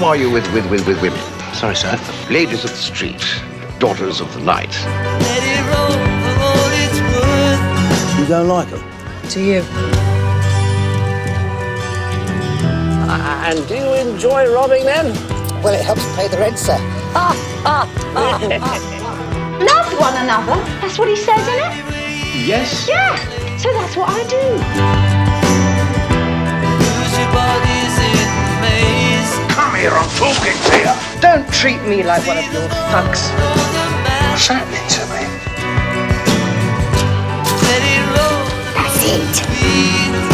are you with, with, with, with women? Sorry, sir. Ladies of the street, daughters of the night. You don't like them? To you. And do you enjoy robbing them? Well, it helps pay the rent, sir. Ah, ah, ah! Love one another. That's what he says, isn't it? Yes. Yeah. So that's what I do. treat me like one of your thugs. What's that mean to me? That's it.